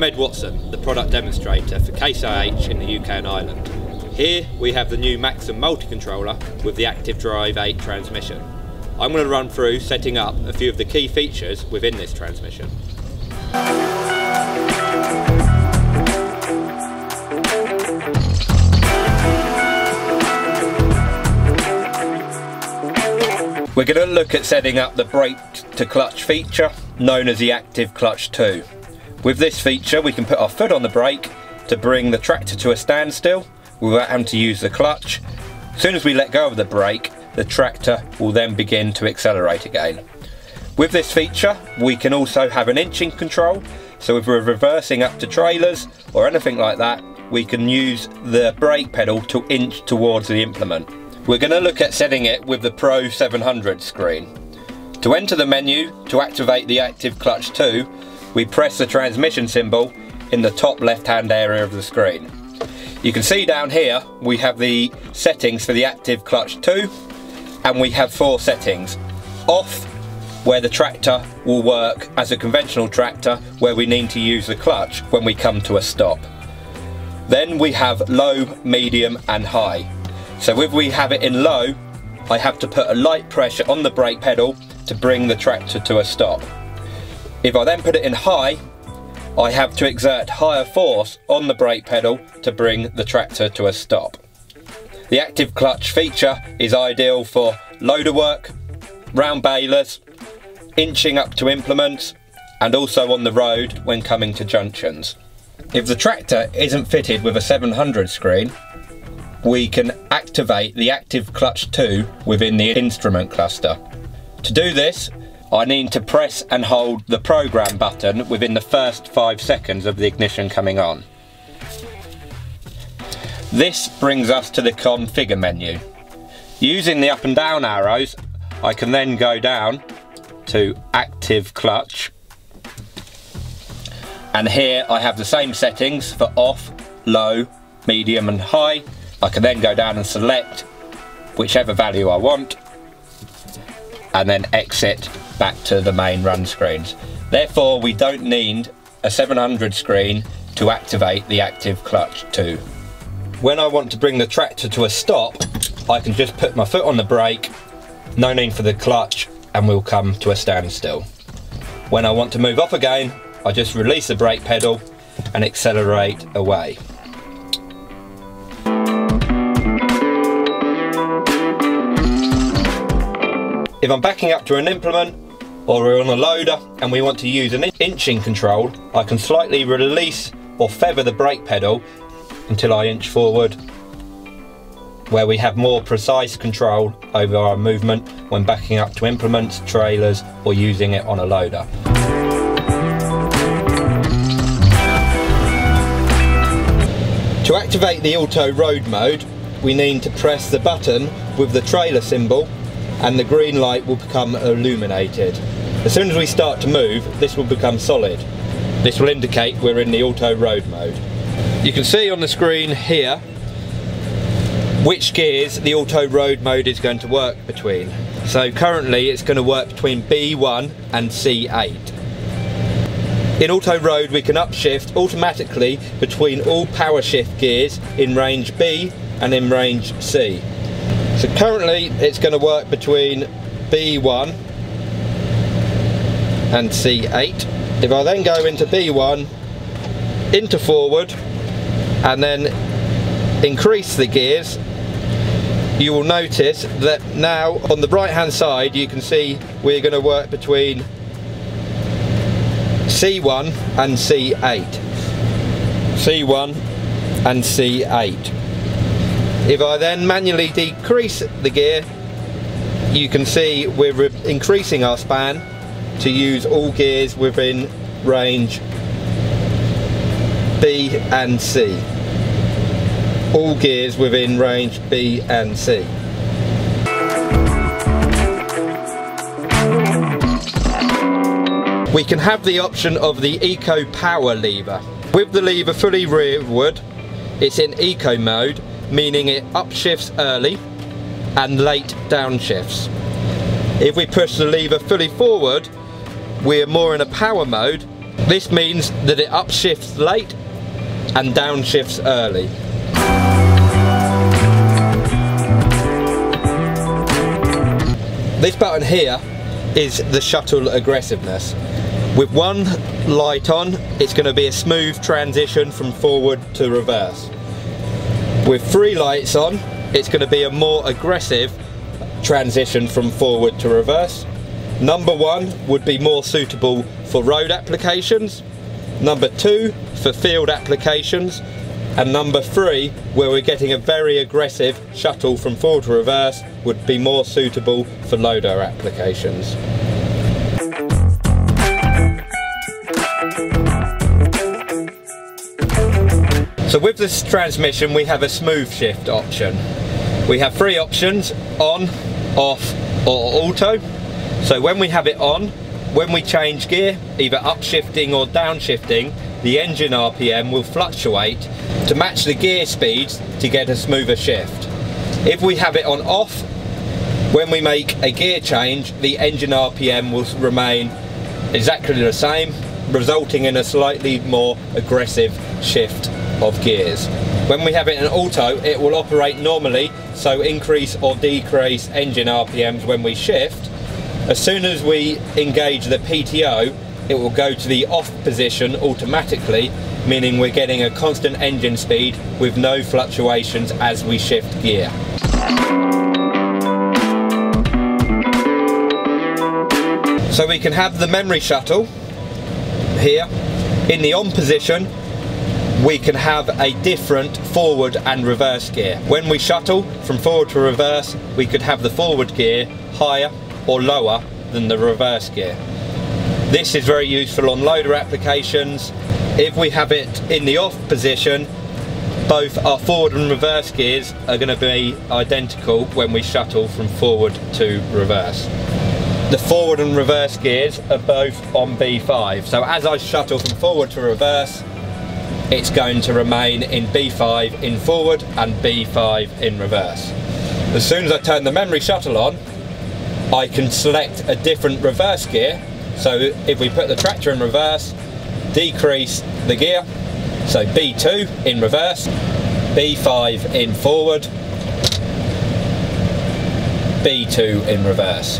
I'm Ed Watson, the product demonstrator for Case IH in the UK and Ireland. Here we have the new Maxxum multi-controller with the Active Drive 8 transmission. I'm going to run through setting up a few of the key features within this transmission. We're going to look at setting up the brake to clutch feature known as the Active Clutch 2. With this feature we can put our foot on the brake to bring the tractor to a standstill without having to use the clutch. As soon as we let go of the brake the tractor will then begin to accelerate again. With this feature we can also have an inching control so if we're reversing up to trailers or anything like that we can use the brake pedal to inch towards the implement. We're going to look at setting it with the Pro 700 screen. To enter the menu to activate the Active Clutch 2 we press the transmission symbol in the top left hand area of the screen. You can see down here we have the settings for the Active Clutch 2 and we have four settings. Off where the tractor will work as a conventional tractor where we need to use the clutch when we come to a stop. Then we have low, medium and high. So if we have it in low, I have to put a light pressure on the brake pedal to bring the tractor to a stop. If I then put it in high, I have to exert higher force on the brake pedal to bring the tractor to a stop. The active clutch feature is ideal for loader work, round balers, inching up to implements, and also on the road when coming to junctions. If the tractor isn't fitted with a 700 screen, we can activate the active clutch 2 within the instrument cluster. To do this, I need to press and hold the program button within the first five seconds of the ignition coming on. This brings us to the configure menu. Using the up and down arrows, I can then go down to active clutch. And here I have the same settings for off, low, medium and high. I can then go down and select whichever value I want and then exit back to the main run screens. Therefore, we don't need a 700 screen to activate the active clutch 2. When I want to bring the tractor to a stop, I can just put my foot on the brake, no need for the clutch, and we'll come to a standstill. When I want to move off again, I just release the brake pedal and accelerate away. If I'm backing up to an implement or we're on a loader and we want to use an inching control, I can slightly release or feather the brake pedal until I inch forward where we have more precise control over our movement when backing up to implements, trailers or using it on a loader. To activate the auto road mode we need to press the button with the trailer symbol and the green light will become illuminated. As soon as we start to move, this will become solid. This will indicate we're in the auto road mode. You can see on the screen here which gears the auto road mode is going to work between. So currently it's going to work between B1 and C8. In auto road we can upshift automatically between all power shift gears in range B and in range C. So currently it's going to work between B1 and C8. If I then go into B1, into forward, and then increase the gears, you will notice that now on the right hand side you can see we're going to work between C1 and C8. C1 and C8. If I then manually decrease the gear, you can see we're increasing our span to use all gears within range B and C. All gears within range B and C. We can have the option of the Eco Power lever. With the lever fully rearward, it's in Eco mode meaning it upshifts early and late downshifts. If we push the lever fully forward, we're more in a power mode, This means that it upshifts late and downshifts early. This button here is the shuttle aggressiveness. With one light on, it's going to be a smooth transition from forward to reverse. With three lights on, it's going to be a more aggressive transition from forward to reverse. Number one would be more suitable for road applications. Number two, for field applications. And number three, where we're getting a very aggressive shuttle from forward to reverse, would be more suitable for loader applications. So with this transmission we have a smooth shift option. We have three options, on, off or auto. So when we have it on, when we change gear, either upshifting or downshifting, the engine RPM will fluctuate to match the gear speeds to get a smoother shift. If we have it on off, when we make a gear change, the engine RPM will remain exactly the same, resulting in a slightly more aggressive shift of gears. When we have it in auto, it will operate normally, so increase or decrease engine RPMs when we shift. As soon as we engage the PTO, it will go to the off position automatically, meaning we're getting a constant engine speed with no fluctuations as we shift gear. So we can have the memory shuttle here in the on position we can have a different forward and reverse gear. When we shuttle from forward to reverse, we could have the forward gear higher or lower than the reverse gear. This is very useful on loader applications. If we have it in the off position, both our forward and reverse gears are going to be identical when we shuttle from forward to reverse. The forward and reverse gears are both on B5. So as I shuttle from forward to reverse, it's going to remain in B5 in forward and B5 in reverse. As soon as I turn the memory shuttle on, I can select a different reverse gear. So if we put the tractor in reverse, decrease the gear, so B2 in reverse, B5 in forward, B2 in reverse.